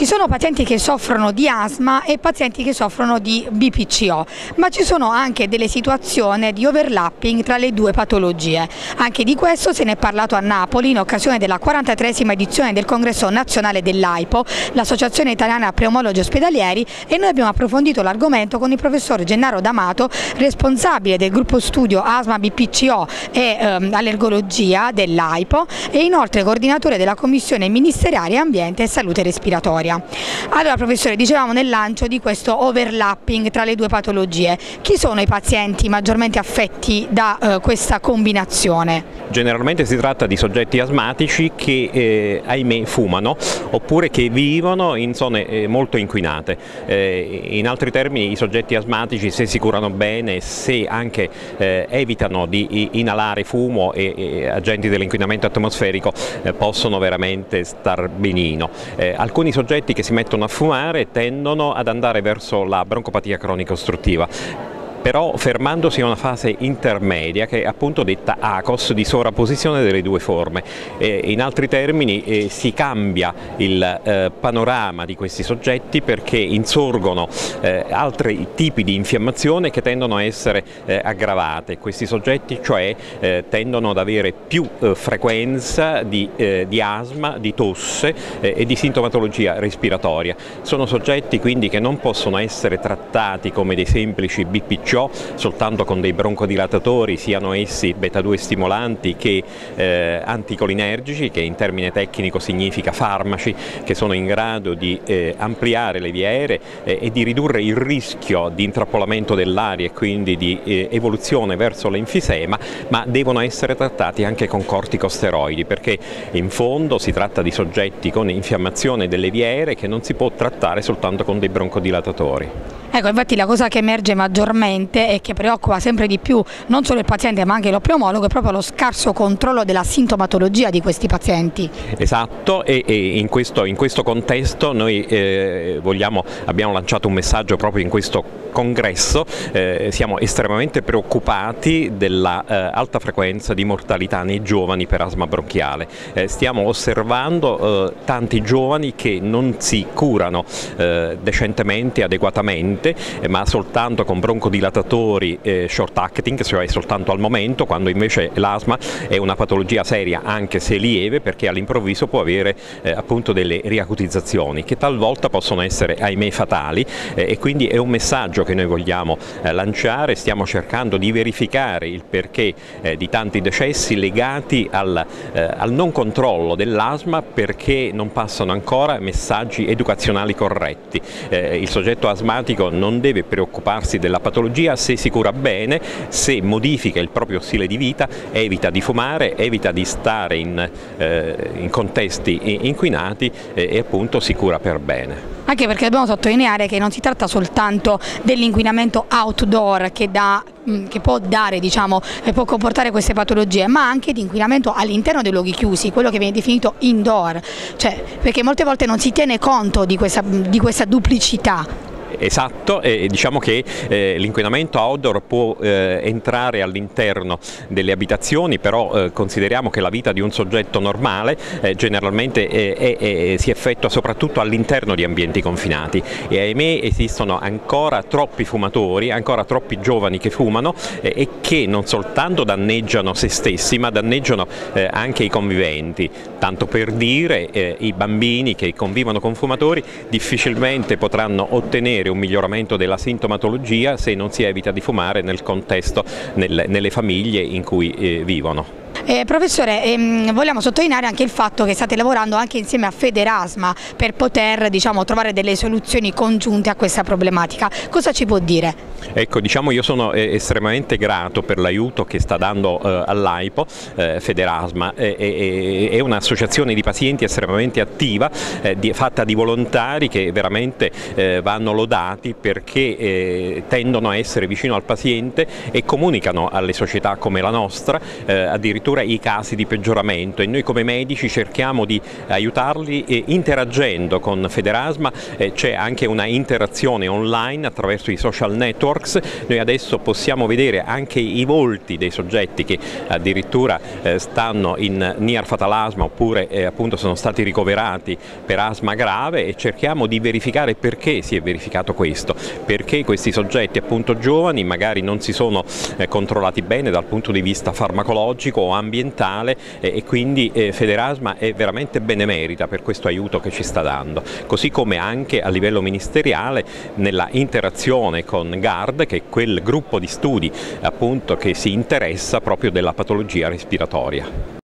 Ci sono pazienti che soffrono di asma e pazienti che soffrono di BPCO, ma ci sono anche delle situazioni di overlapping tra le due patologie. Anche di questo se ne è parlato a Napoli in occasione della 43esima edizione del congresso nazionale dell'AIPO, l'Associazione Italiana Pneumologi Ospedalieri e noi abbiamo approfondito l'argomento con il professor Gennaro D'Amato, responsabile del gruppo studio asma BPCO e ehm, allergologia dell'AIPO e inoltre coordinatore della Commissione Ministeriale Ambiente e Salute Respiratoria. Allora professore, dicevamo nel lancio di questo overlapping tra le due patologie, chi sono i pazienti maggiormente affetti da eh, questa combinazione? Generalmente si tratta di soggetti asmatici che eh, ahimè fumano oppure che vivono in zone eh, molto inquinate. Eh, in altri termini i soggetti asmatici se si curano bene, se anche eh, evitano di inalare fumo e, e agenti dell'inquinamento atmosferico eh, possono veramente star benino. Alcuni soggetti che si mettono a fumare tendono ad andare verso la broncopatia cronica ostruttiva però fermandosi a una fase intermedia che è appunto detta ACOS di sovrapposizione delle due forme. Eh, in altri termini eh, si cambia il eh, panorama di questi soggetti perché insorgono eh, altri tipi di infiammazione che tendono a essere eh, aggravate. Questi soggetti cioè eh, tendono ad avere più frequenza di, di, asma, di tosse e di sintomatologia respiratoria. Sono soggetti quindi che non possono essere trattati come dei semplici BPC ciò soltanto con dei broncodilatatori, siano essi beta-2 stimolanti che eh, anticolinergici, che in termine tecnico significa farmaci che sono in grado di eh, ampliare le vie aeree eh, e di ridurre il rischio di intrappolamento dell'aria e quindi di eh, evoluzione verso l'enfisema, ma devono essere trattati anche con corticosteroidi perché in fondo si tratta di soggetti con infiammazione delle vie aeree che non si può trattare soltanto con dei broncodilatatori. Ecco, infatti la cosa che emerge maggiormente e che preoccupa sempre di più non solo il paziente ma anche lo pneumologo è proprio lo scarso controllo della sintomatologia di questi pazienti. Esatto e, e in, questo, in, questo, contesto noi eh, vogliamo, abbiamo lanciato un messaggio proprio in questo congresso, eh, siamo estremamente preoccupati della eh, frequenza di mortalità nei giovani per asma bronchiale. Eh, stiamo osservando eh, tanti giovani che non si curano eh, decentemente, adeguatamente sicuramente, eh, ma soltanto con broncodilatatori eh, short acting, cioè soltanto al momento, quando invece l'asma è una patologia seria anche se lieve perché all'improvviso può avere eh, appunto delle riacutizzazioni che talvolta possono essere ahimè fatali e quindi è un messaggio che noi vogliamo lanciare, stiamo cercando di verificare il perché di tanti decessi legati al, al non controllo dell'asma perché non passano ancora messaggi educazionali corretti. il soggetto asmatico non deve preoccuparsi della patologia se si cura bene, se modifica il proprio stile di vita, evita di fumare, evita di stare in, eh, in contesti inquinati eh, e appunto si cura per bene. Anche perché dobbiamo sottolineare che non si tratta soltanto dell'inquinamento outdoor che, da, mm, che può dare, diciamo, e può comportare queste patologie, ma anche di inquinamento all'interno dei luoghi chiusi, quello che viene definito indoor, cioè, perché molte volte non si tiene conto di questa, di questa duplicità esatto e diciamo che eh, l'inquinamento outdoor può eh, entrare all'interno delle abitazioni però eh, consideriamo che la vita di un soggetto normale generalmente è, si effettua soprattutto all'interno di ambienti confinati. E ahimè esistono ancora troppi fumatori, ancora troppi giovani che fumano e che non soltanto danneggiano se stessi ma danneggiano anche i conviventi, tanto per dire i bambini che convivono con fumatori difficilmente potranno ottenere un miglioramento della sintomatologia se non si evita di fumare nel contesto, nel, nelle famiglie in cui eh, vivono. Eh, professore, ehm, vogliamo sottolineare anche il fatto che state lavorando anche insieme a Federasma per poter diciamo, trovare delle soluzioni congiunte a questa problematica. Cosa ci può dire? Ecco, diciamo io sono eh, estremamente grato per l'aiuto che sta dando eh, all'AIPO, eh, Federasma, è un'associazione di pazienti estremamente attiva, eh, di, fatta di volontari che veramente vanno lodati perché tendono a essere vicino al paziente e comunicano alle società come la nostra addirittura addirittura i casi di peggioramento e noi come medici cerchiamo di aiutarli eh, interagendo con Federasma, eh, c'è anche una interazione online attraverso i social network networks, noi adesso possiamo vedere anche i volti dei soggetti che addirittura eh, stanno in near fatal asma oppure appunto sono stati ricoverati per asma grave e cerchiamo di verificare perché si è verificato questo, perché questi soggetti appunto giovani magari non si sono controllati bene dal punto di vista farmacologico o ambientale e quindi eh, Federasma è veramente benemerita per questo aiuto che ci sta dando, così come anche a livello ministeriale nella interazione con GARD che è quel gruppo di studi appunto che si interessa proprio della patologia respiratoria.